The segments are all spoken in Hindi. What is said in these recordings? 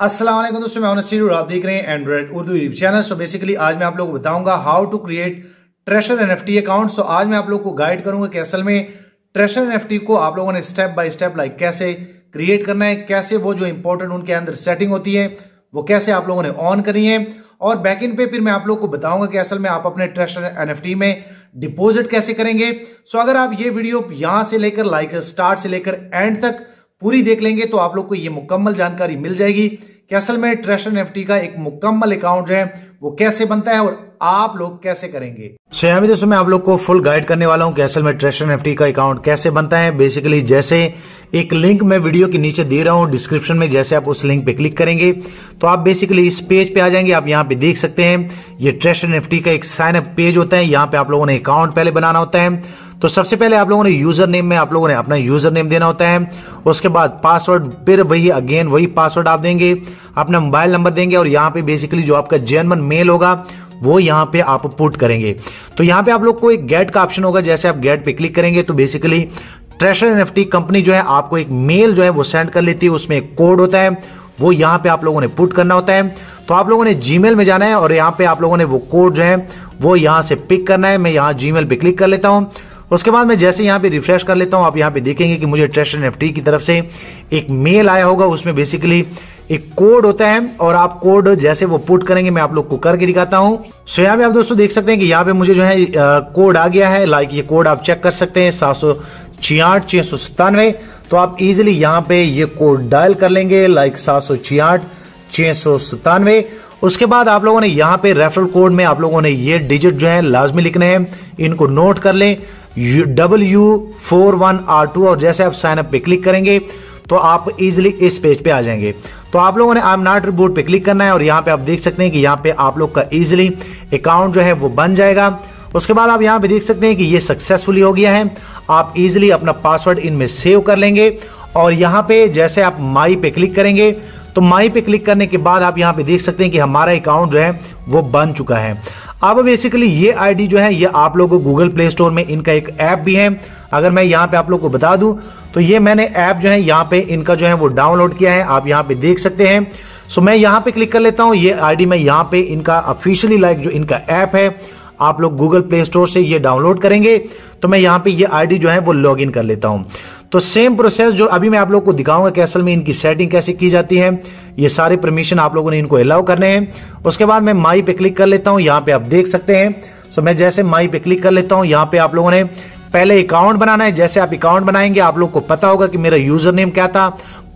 असलम दोस्तों, मैं नसीर आप देख रहे हैं Android Urdu YouTube channel so basically आज मैं आप लोगों को बताऊँगा how to create treasure NFT account so आज मैं आप लोगों को गाइड करूँगा कि असल में ट्रेशर एनएफटी को आप लोगों ने स्टेप बाय स्टेप लाइक कैसे क्रिएट करना है, कैसे वो जो इंपॉर्टेंट उनके अंदर सेटिंग होती है, वो कैसे आप लोगों ने ऑन करनी है। और बैक इन पे फिर मैं आप लोग को बताऊँगा कि असल में आप अपने ट्रेशर एनएफटी में डिपॉजिट कैसे करेंगे। सो अगर आप ये वीडियो यहाँ से लेकर लाइक स्टार्ट से लेकर एंड तक पूरी देख लेंगे तो आप लोग को ये मुकम्मल जानकारी मिल जाएगी। असल में ट्रेशर एफ़ का एक मुकम्मल अकाउंट है, वो कैसे बनता है और आप लोग कैसे करेंगे? सो यहाँ दोस्तों मैं आप लोग को फुल गाइड करने वाला हूँ असल में ट्रेशर एफ़ का अकाउंट कैसे बनता है। बेसिकली जैसे एक लिंक मैं वीडियो के नीचे दे रहा हूँ डिस्क्रिप्शन में जैसे आप उस लिंक पे क्लिक करेंगे तो आप बेसिकली इस पेज पे आ जाएँगे। आप यहाँ पे देख सकते हैं, ये ट्रेशर एफ़ का एक साइन अप पेज होता है। यहाँ पे आप लोगों ने अकाउंट पहले बनाना होता है। तो सबसे पहले आप लोगों ने यूज़र नेम में आप लोगों ने अपना यूज़र नेम देना होता है। उसके बाद पासवर्ड फिर वही अगेन वही पासवर्ड आप देंगे। अपना मोबाइल नंबर देंगे और यहाँ पे बेसिकली जो आपका जेनवन मेल होगा, वो यहाँ पे आप पुट करेंगे। तो यहाँ पे आप लोग को एक गेट का ऑप्शन होगा। जैसे आप गेट पे क्लिक करेंगे तो बेसिकली ट्रेशर एनएफटी कंपनी जो है, आपको एक मेल जो है, वो सेंड कर लेती है। उसमें एक कोड होता है। वो यहाँ पे आप लोगों ने पुट करना होता है। तो आप लोगों ने जीमेल में जाना है और यहाँ पे आप लोगों ने वो कोड जो है, वो यहाँ से पिक करना है। मैं यहाँ जीमेल पे क्लिक कर लेता हूँ। उसके बाद मैं जैसे यहाँ पे रिफ्रेश कर लेता हूँ, आप यहाँ पे देखेंगे कि मुझे ट्रेशन एफ़ की तरफ़ से एक मेल आया होगा, उसमें बेसिकली एक कोड होता है और आप कोड जैसे वो पुट करेंगे, मैं आप लोग को करके दिखाता हूँ। सो यहाँ पे आप दोस्तों देख सकते हैं कि यहाँ पे मुझे जो है कोड आ गया है लाइक ये कोड आप चेक कर सकते हैं, सात सौ छियाठ, छह सौ सतानवे तो आप इजिली यहाँ पे ये कोड डायल कर लेंगे लाइक सात सौ छियाठ, छह सौ सतानवे उसके बाद आप लोगों ने यहाँ पे रेफरल कोड में आप लोगों ने ये डिजिट जो है, लाजमी लिखने हैं, इनको नोट कर लें। W four one R two और जैसे आप साइन अप पे क्लिक करेंगे तो आप इजिली इस पेज पे आ जाएँगे। तो आप लोगों ने आई एम नॉट रिबूट पे क्लिक करना है और यहाँ पे आप देख सकते हैं कि यहाँ पे आप लोग का इजिली अकाउंट जो है वो बन जाएगा। उसके बाद आप यहाँ पे देख सकते हैं कि ये सक्सेसफुली हो गया है। आप इजिली अपना पासवर्ड इनमें सेव कर लेंगे और यहाँ पे जैसे आप माई पे क्लिक करेंगे तो माई पे क्लिक करने के बाद आप यहाँ पे देख सकते हैं कि हमारा अकाउंट जो है वो बन चुका है। अब बेसिकली ये आईडी जो है, ये आप लोगों को गूगल प्ले स्टोर में इनका एक ऐप भी है। अगर मैं यहाँ पे आप लोग को बता दूँ तो ये मैंने ऐप जो है, यहाँ पे इनका जो है, वो डाउनलोड किया है। आप यहाँ पे देख सकते हैं। सो मैं यहाँ पे क्लिक कर लेता हूँ। ये आईडी मैं यहाँ पे इनका ऑफिशियली लाइक जो इनका ऐप है, आप लोग गूगल प्ले स्टोर से ये डाउनलोड करेंगे। तो मैं यहाँ पे ये आईडी जो है, वो लॉग इन कर लेता हूँ। तो सेम प्रोसेस जो अभी मैं आप लोग को दिखाऊँगा कि असल में इनकी सेटिंग कैसे की जाती है, ये सारे परमिशन आप लोगों ने इनको अलाउ करने हैं। उसके बाद मैं माई पे क्लिक कर लेता हूँ, यहाँ पे आप देख सकते हैं। सो मैं जैसे माई पे क्लिक कर लेता हूँ, यहाँ पे आप लोगों ने पहले अकाउंट बनाना है। जैसे आप अकाउंट बनाएँगे, आप लोग को पता होगा कि मेरा यूज़र नेम क्या था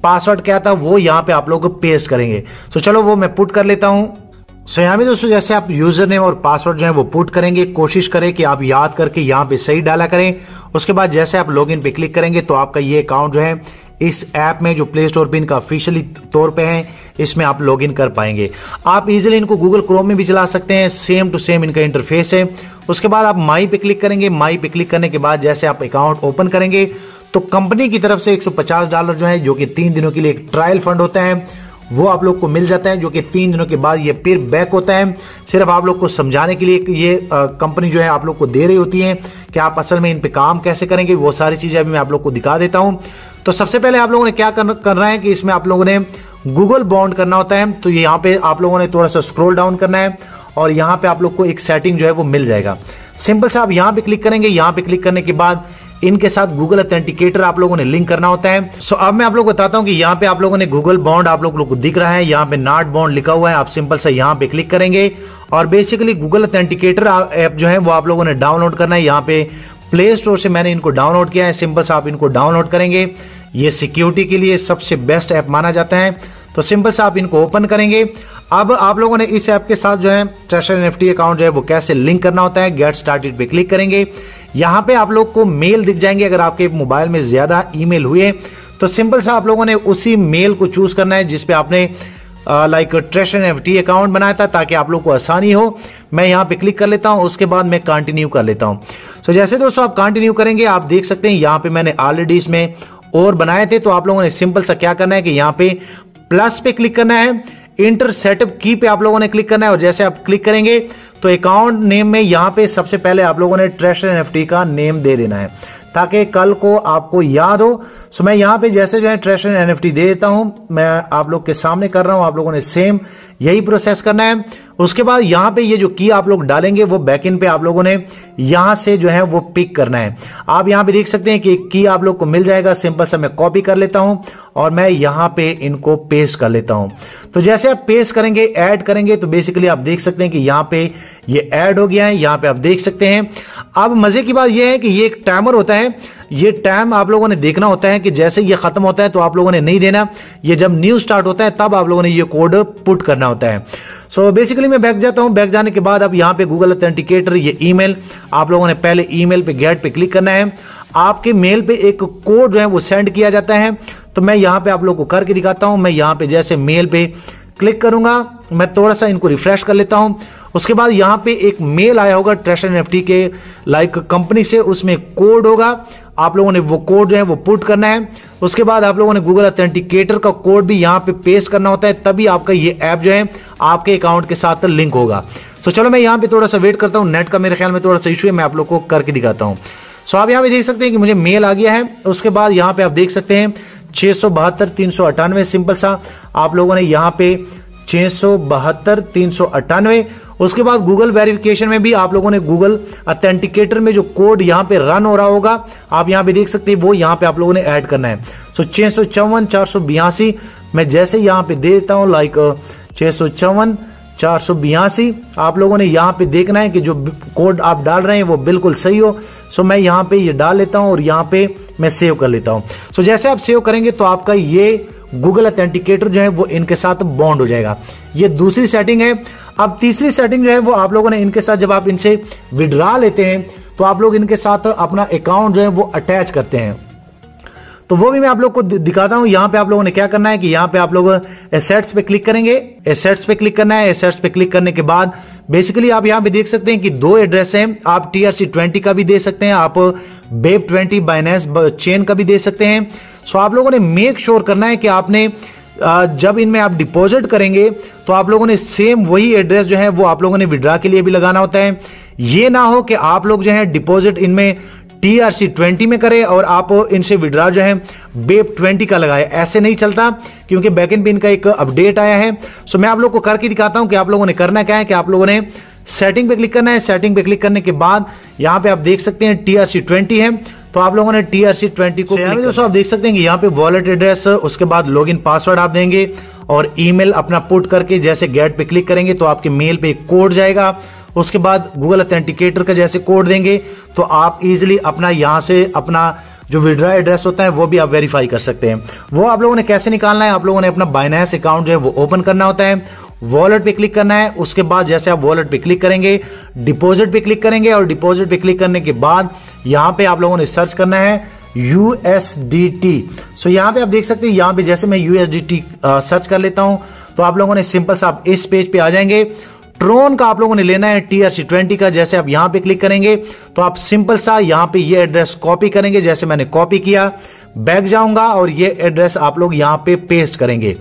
पासवर्ड क्या था, वो यहाँ पे आप लोग पेस्ट करेंगे। तो चलो वो मैं पुट कर लेता हूँ। सो यहाँ पे दोस्तों, जैसे आप यूज़र नेम और पासवर्ड जो है वो पुट करेंगे, कोशिश करें कि आप याद करके यहाँ पे सही डाला करें। उसके बाद जैसे आप लॉगिन पे क्लिक करेंगे तो आपका ये अकाउंट जो है, इस ऐप में जो प्ले स्टोर पे इनका ऑफिशियली तौर पे है, इसमें आप लॉगिन कर पाएँगे। आप इजीली इनको गूगल क्रोम में भी चला सकते हैं सेम टू सेम इनका इंटरफेस है। उसके बाद आप माई पे क्लिक करेंगे। माई पे क्लिक करने के बाद जैसे आप अकाउंट ओपन करेंगे तो कंपनी की तरफ़ से 150 डॉलर जो है, जो कि तीन दिनों के लिए एक ट्रायल फंड होता है। वो आप लोग को मिल जाता है जो कि तीन दिनों के बाद ये फिर बैक होता है। सिर्फ़ आप लोग को समझाने के लिए ये कंपनी जो है आप लोग को दे रही होती है कि आप असल में इन पे काम कैसे करेंगे वो सारी चीज़ें अभी मैं आप लोग को दिखा देता हूँ। तो सबसे पहले आप लोगों ने क्या कर, करना है कि इसमें आप लोगों ने गूगल बॉन्ड करना होता है। तो यहाँ पे आप लोगों ने थोड़ा सा स्क्रोल डाउन करना है और यहाँ पे आप लोग को एक सेटिंग जो है वो मिल जाएगा। सिंपल से आप यहाँ पे क्लिक करेंगे। यहाँ पे क्लिक करने के बाद इनके साथ गूगल अथेंटिकेटर आप लोगों ने लिंक करना होता है। सो अब मैं आप लोग बताता हूँ कि यहाँ पे आप लोगों ने गूगल बॉन्ड आप लोग को दिख रहा है। यहाँ पे नॉट बॉन्ड लिखा हुआ है। आप सिंपल से यहाँ पे क्लिक करेंगे और बेसिकली गूगल अथेंटिकेटर ऐप जो है वो आप लोगों ने डाउनलोड करना है। यहाँ पे प्ले स्टोर से मैंने इनको डाउनलोड किया है। सिंपल से आप इनको डाउनलोड करेंगे। ये सिक्योरिटी के लिए सबसे बेस्ट ऐप माना जाता है। तो सिंपल से आप इनको ओपन करेंगे। अब आप लोगों ने इस ऐप के साथ जो है ट्रेशर एनएफटी अकाउंट जो है वो कैसे लिंक करना होता है। गेट स्टार्टेड पे क्लिक करेंगे। यहाँ पे आप लोग को मेल दिख जाएँगे अगर आपके मोबाइल में ज़्यादा ईमेल हुए तो सिंपल सा आप लोगों ने उसी मेल को चूज़ करना है जिसपे आपने like treasure F T account बनाया था ताकि आप लोग को आसानी हो। मैं यहाँ पे क्लिक कर लेता हूँ उसके बाद मैं कंटिन्यू कर लेता हूँ। सो so, जैसे दोस्तों आप कंटिन्यू करेंगे आप देख सकते हैं यहाँ पे मैंने ऑलरेडी इसमें और बनाए थे। तो आप लोगों ने सिंपल सा क्या करना है कि यहाँ पे प्लस पे क्लिक करना है इंटर सेटअप की पे आप लोगों ने क्लिक करना है और जैसे आप क्लिक करेंगे तो अकाउंट नेम में यहाँ पे सबसे पहले आप लोगों ने ट्रेशर एनएफटी का नेम दे देना है, ताकि कल को आपको याद हो सो मैं यहाँ पे जैसे जो है ट्रेशर एनएफटी दे देता हूँ, मैं आप लोग के सामने कर रहा हूँ, आप लोगों ने सेम यही प्रोसेस करना है। उसके बाद यहाँ पे ये जो की आप लोग डालेंगे, वो बैक इन पे आप लोगों ने यहाँ से जो है वो पिक करना है। आप यहाँ पे देख सकते हैं कि की आप लोग को मिल जाएगा सिंपल सा मैं कॉपी कर लेता हूँ और मैं यहाँ पे इनको पेस्ट कर लेता हूँ। तो जैसे आप पेस्ट करेंगे ऐड करेंगे तो बेसिकली आप देख सकते हैं कि यहाँ पे ये ऐड हो गया है, यहाँ पे आप देख सकते हैं। अब मज़े की बात यह है कि ये एक टाइमर होता है ये टाइम आप लोगों ने देखना होता है कि जैसे ये खत्म होता है तो आप लोगों ने नहीं देना। ये जब न्यू स्टार्ट होता है, तब आप लोगों ने ये कोड पुट करना होता है। सो so बेसिकली मैं बैक जाता हूँ। बैक जाने के बाद अब यहाँ पे गूगल अथेंटिकेटर ये ईमेल आप लोगों ने पहले ईमेल पे गेट पे क्लिक करना है। आपके मेल पे एक कोड जो है वो सेंड किया जाता है। तो मैं यहाँ पे आप लोग को करके दिखाता हूँ। मैं यहाँ पे जैसे मेल पे क्लिक करूँगा, मैं थोड़ा सा इनको रिफ्रेश कर लेता हूँ। उसके बाद यहाँ पे एक मेल आया होगा ट्रेशन एफ़ के लाइक कंपनी से उसमें कोड होगा। आप लोगों ने वो कोड जो है वो पुट करना है। उसके बाद आप लोगों ने गूगल अथेंटिकेटर का कोड भी यहाँ पे पेस्ट करना होता है, तभी आपका ये ऐप जो है आपके अकाउंट के साथ लिंक होगा। सो चलो मैं यहाँ पे थोड़ा सा वेट करता हूँ, नेट का मेरे ख्याल में थोड़ा सा इशू है, मैं आप लोग को करके दिखाता हूँ। सो आप यहाँ पे देख सकते हैं कि मुझे मेल आ गया है, उसके बाद यहाँ पे आप देख सकते हैं, छह सौ बहत्तर, तीन सौ अट्ठानवे सिंपल सा, आप लोगों ने यहाँ पे छह सौ बहत्तर, तीन सौ अट्ठानवे उसके बाद गूगल वेरिफिकेशन में भी आप लोगों ने गूगल अथेंटिकेटर में जो कोड यहाँ पे रन हो रहा होगा, आप यहाँ पे देख सकते हैं, वो यहाँ पे आप लोगों ने ऐड करना है। सो छह सौ चौवन, चार सौ बयासी, मैं जैसे यहाँ पे दे देता हूँ लाइक छह सौ चौवन, चार सौ बयासी, आप लोगों ने यहाँ पे देखना है कि जो कोड आप डाल रहे हैं, वो बिल्कुल सही हो। सो मैं यहाँ पे ये डाल लेता हूँ और यहाँ पे मैं सेव कर लेता हूँ। सो जैसे आप सेव करेंगे तो आपका ये गूगल अथेंटिकेटर जो है, वो इनके साथ बॉन्ड हो जाएगा। ये दूसरी सेटिंग है अब तीसरी सेटिंग जो है, वो आप लोगों ने इनके साथ जब आप इनसे विड्रा लेते हैं तो आप लोग इनके साथ अपना अकाउंट जो है, वो अटैच करते हैं। तो वो भी मैं आप लोग को दिखाता हूँ, यहाँ पे आप लोगों ने क्या करना है कि यहाँ पे आप लोग एसेट्स पे क्लिक करेंगे। एसेट्स पे क्लिक करना है एसेट्स पे क्लिक करने के बाद बेसिकली आप यहाँ पे देख सकते हैं कि दो एड्रेस हैं। आप टीआरसी ट्वेंटी का भी दे सकते हैं, आप बेब ट्वेंटी बाइनेंस चेन का भी दे सकते हैं। सो आप लोगों ने मेक श्योर sure करना है कि आपने जब इनमें आप डिपॉजिट करेंगे तो आप लोगों ने सेम वही एड्रेस जो है, वो आप लोगों ने विड्रा के लिए भी लगाना होता है। ये ना हो कि आप लोग जो है डिपॉजिट इनमें टीआरसी ट्वेंटी में करें और आप इनसे विड्रा जो है बेप ट्वेंटी का लगाए। ऐसे नहीं चलता, क्योंकि बैक इन पिन का एक अपडेट आया है। सो मैं आप लोग को करके दिखाता हूँ कि आप लोगों ने करना क्या है, कि आप लोगों ने सेटिंग पे क्लिक करना है। सेटिंग पे क्लिक करने के बाद, यहाँ पे आप देख सकते हैं टीआरसी ट्वेंटी है। तो आप लोगों ने टीआरसी ट्वेंटी को दोस्तों आप देख सकते हैं कि यहाँ पे वॉलेट एड्रेस उसके बाद लॉगिन पासवर्ड आप देंगे और ईमेल अपना पुट करके जैसे गेट पे क्लिक करेंगे तो आपके मेल पे एक कोड जाएगा। उसके बाद गूगल अथेंटिकेटर का जैसे कोड देंगे तो आप इजिली अपना यहाँ से अपना जो विड्रा एड्रेस होता है वो भी आप वेरीफाई कर सकते हैं। वो आप लोगों ने कैसे निकालना है? आप लोगों ने अपना बाइनेंस अकाउंट जो है वो ओपन करना होता है। वॉलेट पे क्लिक करना है। उसके बाद जैसे आप वॉलेट पे क्लिक करेंगे डिपॉजिट पे क्लिक करेंगे और डिपॉजिट पे क्लिक करने के बाद यहाँ पे आप लोगों ने सर्च करना है यूएसडीटी सो so, यहाँ पे आप देख सकते हैं यहाँ पे जैसे मैं यूएसडीटी सर्च कर लेता हूँ तो आप लोगों ने सिंपल सा आप इस पेज पे आ जाएँगे। ट्रोन का आप लोगों ने लेना है टीआरसी ट्वेंटी का जैसे आप यहाँ पे क्लिक करेंगे तो आप सिंपल सा यहाँ पे ये एड्रेस कॉपी करेंगे जैसे मैंने कॉपी किया। बैक जाऊँगा और ये एड्रेस आप लोग यहाँ पे पेस्ट करेंगे।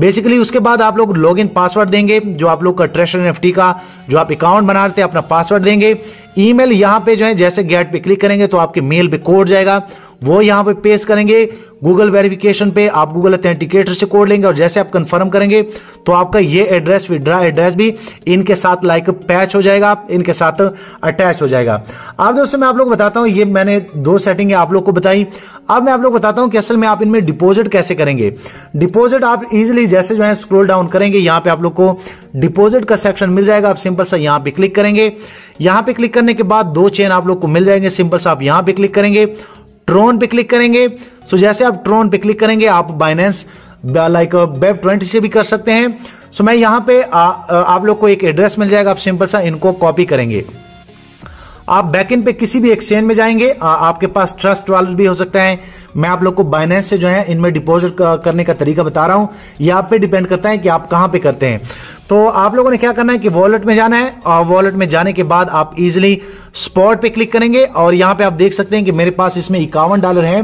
बेसिकली उसके बाद आप लोग लॉगिन पासवर्ड देंगे जो आप लोग का ट्रेशर एफ़ का जो आप अकाउंट बनाते हैं अपना पासवर्ड देंगे। ईमेल यहाँ पे जो है, जैसे गेट पे क्लिक करेंगे तो आपके मेल पे कोड जाएगा। वो यहाँ पे पेश करेंगे। गूगल वेरिफिकेशन पे आप गूगल अथेंटिकेटर से कोड लेंगे और जैसे आप कंफर्म करेंगे तो आपका ये एड्रेस विड्रा एड्रेस भी इनके साथ लाइक पैच हो जाएगा इनके साथ अटैच हो जाएगा। अब दोस्तों, मैं आप लोग बताता हूँ, ये मैंने दो सेटिंग आप लोग को बताई। अब मैं आप लोग बताता हूँ कि असल में आप इनमें डिपोजिट कैसे करेंगे। डिपोजिट आप इजिली जैसे जो है स्क्रोल डाउन करेंगे, यहाँ पे आप लोग को डिपोजिट का सेक्शन मिल जाएगा। आप सिंपल सा यहाँ पे क्लिक करेंगे। यहाँ पे क्लिक करने के बाद दो चेन आप लोग को मिल जाएँगे सिंपल सा आप यहाँ पे क्लिक करेंगे। ट्रोन पे क्लिक करेंगे। सो जैसे आप ट्रोन पे क्लिक करेंगे आप बाइनेंस लाइक वेब ट्वेंटी से भी कर सकते हैं। सो मैं यहाँ पे आ, आ, आप लोग को एक एड्रेस मिल जाएगा आप सिंपल सा इनको कॉपी करेंगे। आप बैकएंड पे किसी भी एक्सचेंज में जाएँगे आ, आपके पास ट्रस्ट वॉलेट भी हो सकता है। मैं आप लोग को बाइनेंस से जो है इनमें डिपॉजिट करने का तरीका बता रहा हूँ। ये आप पे डिपेंड करता है कि आप कहाँ पे करते हैं। तो आप लोगों ने क्या करना है कि वॉलेट में जाना है और वॉलेट में जाने के बाद आप इजिली स्पॉट पे क्लिक करेंगे और यहाँ पे आप देख सकते हैं कि मेरे पास इसमें इक्यावन डॉलर है।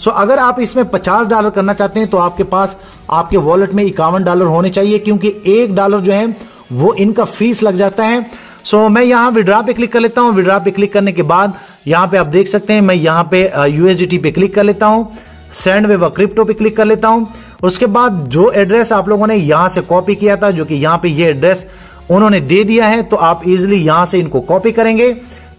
सो अगर आप इसमें 50 डॉलर करना चाहते हैं तो आपके पास, आपके वॉलेट में इक्यावन डॉलर होने चाहिए क्योंकि एक डॉलर जो है, वो इनका फ़ीस लग जाता है। सो मैं यहाँ विड्रा पे क्लिक कर लेता हूँ। विड्रा पे क्लिक करने के बाद यहाँ पे आप देख सकते हैं, मैं यहाँ पे यूएसडीटी पे क्लिक कर लेता हूँ। सेंड वे क्रिप्टो पे क्लिक कर लेता हूँ। उसके बाद जो एड्रेस आप लोगों ने यहाँ से कॉपी किया था जो कि यहाँ पे ये एड्रेस उन्होंने दे दिया है तो आप इजिली यहाँ से इनको कॉपी करेंगे।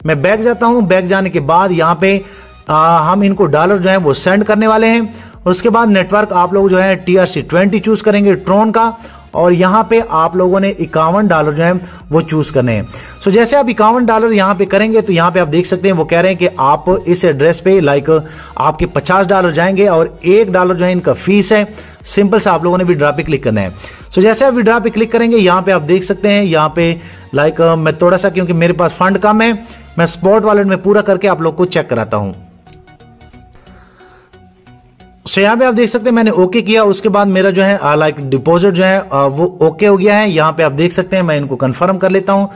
मैं बैग जाता हूँ बैग जाने के बाद यहाँ पे आ, हम इनको डॉलर जो है वो सेंड करने वाले हैं। उसके बाद नेटवर्क आप लोग जो है टीआरसी ट्वेंटी चूज़ करेंगे ट्रोन का और यहाँ पे आप लोगों ने इक्यावन डॉलर जो है वो चूज़ करने हैं। सो जैसे आप इक्यावन डॉलर यहाँ पे करेंगे तो यहाँ पे आप देख सकते हैं वो कह रहे हैं कि आप इस एड्रेस पे लाइक आपके पचास डॉलर जाएँगे और एक डॉलर जो है इनका फ़ीस है। सिंपल से आप लोगों ने विड्रा पे क्लिक करना है। सो so, जैसे आप विड्रा पे क्लिक करेंगे यहाँ पे आप देख सकते हैं यहाँ पे लाइक मैं थोड़ा सा क्योंकि मेरे पास फंड कम है मैं स्पॉट वॉलेट में पूरा करके आप लोग को चेक कराता हूँ। सो यहाँ पे आप देख सकते हैं मैंने ओके किया उसके बाद मेरा जो है लाइक डिपॉजिट जो है वो ओके हो गया है। यहाँ पे आप देख सकते हैं मैं इनको कंफर्म कर लेता हूँ।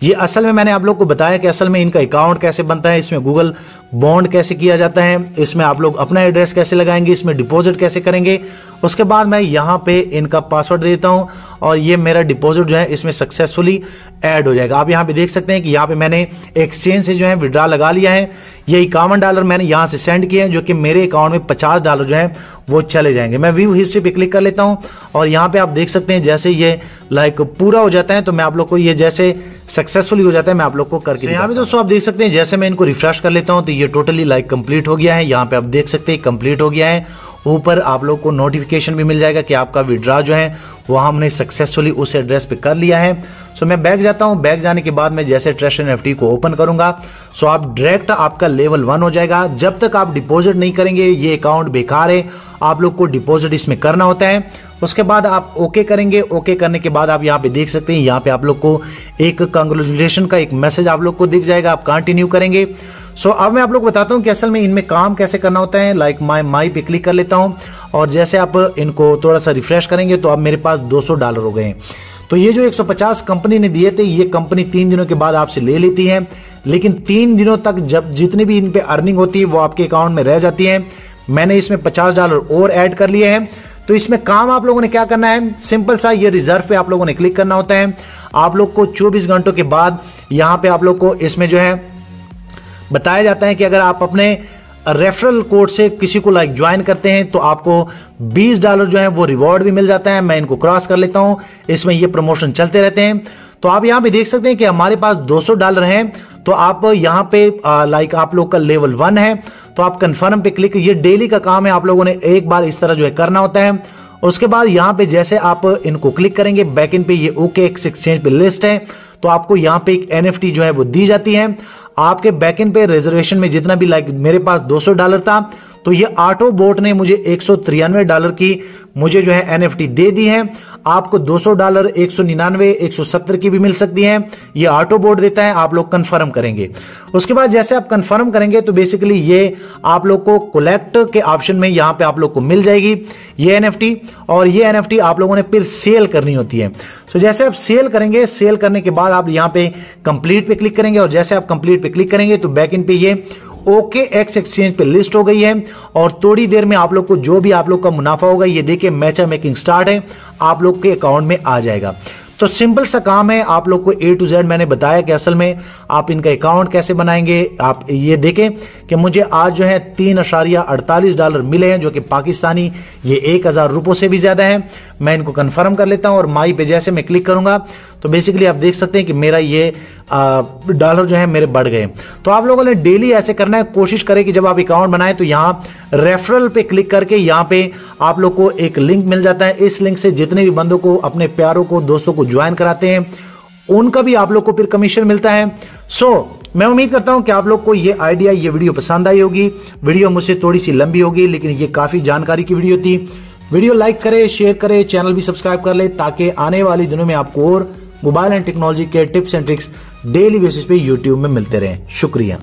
ये असल में मैंने आप लोग को बताया कि असल में इनका अकाउंट कैसे बनता है, इसमें गूगल बॉन्ड कैसे किया जाता है, इसमें आप लोग अपना एड्रेस कैसे लगाएँगे, इसमें डिपॉजिट कैसे करेंगे। उसके बाद मैं यहाँ पे इनका पासवर्ड देता हूँ और ये मेरा डिपॉजिट जो है, इसमें सक्सेसफुली ऐड हो जाएगा। आप यहाँ पे देख सकते हैं कि यहाँ पे मैंने एक्सचेंज से जो है विड्रा लगा लिया है। ये इक्यावन डॉलर मैंने यहाँ से सेंड किए हैं, जो कि मेरे अकाउंट में पचास डॉलर जो है, वो चले जाएँगे। मैं व्यू हिस्ट्री पे क्लिक कर लेता हूँ और यहाँ पे आप देख सकते हैं, जैसे ये लाइक पूरा हो जाता है तो मैं आप लोग को ये जैसे सक्सेसफुली हो जाता है मैं आप लोग को करके so, यहाँ पे दोस्तों आप देख सकते हैं जैसे मैं इनको रिफ्रेश कर लेता हूँ तो ये टोटली लाइक कंप्लीट हो गया है। यहाँ पे आप देख सकते हैं कंप्लीट हो गया है। ऊपर आप लोग को नोटिफिकेशन भी मिल जाएगा कि आपका विड्रा जो है वो हमने सक्सेसफुली उस एड्रेस पे कर लिया है। सो मैं बैक जाता हूँ। बैक जाने के बाद मैं जैसे ट्रेशन एफ़ को ओपन करूँगा। सो आप डायरेक्ट आपका लेवल वन हो जाएगा। जब तक आप डिपॉजिट नहीं करेंगे ये अकाउंट बेकार है। आप लोग को डिपॉजिट इसमें करना होता है। उसके बाद आप ओके करेंगे। ओके करने के बाद आप यहाँ पे देख सकते हैं यहाँ पे आप लोग को एक कंग्रेचुलेशन का एक मैसेज आप लोग को दिख जाएगा आप कंटिन्यू करेंगे। सो so, अब मैं आप लोग बताता हूँ कि असल में इनमें काम कैसे करना होता है। लाइक माई माई पे क्लिक कर लेता हूँ और जैसे आप इनको थोड़ा सा रिफ्रेश करेंगे तो अब मेरे पास 200 डॉलर हो गए हैं। तो ये जो 150 कंपनी ने दिए थे ये कंपनी तीन दिनों के बाद आपसे ले लेती है। लेकिन तीन दिनों तक जब जितनी भी इन पे अर्निंग होती है वो आपके अकाउंट में रह जाती है। मैंने इसमें पचास डॉलर और ऐड कर लिए हैं। तो इसमें काम आप लोगों ने क्या करना है? सिंपल सा ये रिज़र्व पे आप लोगों ने क्लिक करना होता है। आप लोग को 24 घंटों के बाद यहाँ पे आप लोग को इसमें जो है बताया जाता है कि अगर आप अपने रेफरल कोड से किसी को लाइक ज्वाइन करते हैं तो आपको 20 डॉलर जो है वो रिवॉर्ड भी मिल जाता है। मैं इनको क्रॉस कर लेता हूँ। इसमें ये प्रमोशन चलते रहते हैं। तो आप यहाँ पे देख सकते हैं कि हमारे पास 200 डॉलर हैं। तो आप यहाँ पे लाइक आप लोग का लेवल वन है तो आप कंफर्म पे क्लिक ये डेली का काम है, आप लोगों ने एक बार इस तरह जो है करना होता है। उसके बाद यहाँ पे जैसे आप इनको क्लिक करेंगे बैक इन पे ये ओके एक्स एक्सचेंज पे लिस्ट है तो आपको यहाँ पे एक एनएफटी जो है वो दी जाती है। आपके बैक इन पे रिजर्वेशन में जितना भी लाइक मेरे पास 200 डॉलर था तो ये ऑटो बोट ने मुझे एक सौ तिरानवे डॉलर की मुझे जो है एनएफटी दे दी है। आपको 200 डॉलर एक सौ निन्यानवे एक सौ सत्तर की भी मिल सकती है। ये ऑटो बोर्ड देता है आप लोग कंफर्म करेंगे। उसके बाद जैसे आप कंफर्म करेंगे तो बेसिकली ये आप लोग को कलेक्ट के ऑप्शन में यहाँ पे आप लोग को मिल जाएगी ये एनएफटी और ये एनएफटी आप लोगों ने फिर सेल करनी होती है। सो so, जैसे आप सेल करेंगे सेल करने के बाद आप यहाँ पे कंप्लीट पे क्लिक करेंगे। और जैसे आप कंप्लीट पे क्लिक करेंगे तो बैक इन पे ये ओके एक्स एक्सचेंज पे लिस्ट हो गई है और थोड़ी देर में आप लोग को जो भी आप लोग का मुनाफा होगा, ये देखिए मैचा मेकिंग स्टार्ट है। आप लोग के अकाउंट में आ जाएगा। तो सिंपल सा काम है, आप लोग को ए टू जेड मैंने बताया कि असल में आप इनका अकाउंट कैसे बनाएँगे। आप ये देखें कि मुझे आज जो है तीन अशारिया अड़तालीस डॉलर मिले हैं, जो कि पाकिस्तानी, ये एक हज़ार रुपयों से भी ज़्यादा है। मैं इनको कंफर्म कर लेता हूँ और माई पे जैसे मैं क्लिक करूँगा तो बेसिकली आप देख सकते हैं कि मेरा ये डॉलर जो है मेरे बढ़ गए। तो आप लोगों ने डेली ऐसे करना है, कोशिश करें कि जब आप अकाउंट बनाए तो यहाँ रेफरल पे क्लिक करके यहाँ पे आप लोग को एक लिंक मिल जाता है। इस लिंक से जितने भी बंदों को अपने प्यारों को दोस्तों को ज्वाइन कराते हैं उनका भी आप लोग को फिर कमीशन मिलता है। सो so, मैं उम्मीद करता हूँ कि आप लोग को ये आइडिया ये वीडियो पसंद आई होगी। वीडियो मुझसे थोड़ी सी लंबी होगी लेकिन ये काफ़ी जानकारी की वीडियो थी। वीडियो लाइक करें शेयर करें चैनल भी सब्सक्राइब कर ले ताकि आने वाले दिनों में आपको और मोबाइल एंड टेक्नोलॉजी के tips and tricks daily basis पे यूट्यूब में मिलते रहें। शुक्रिया।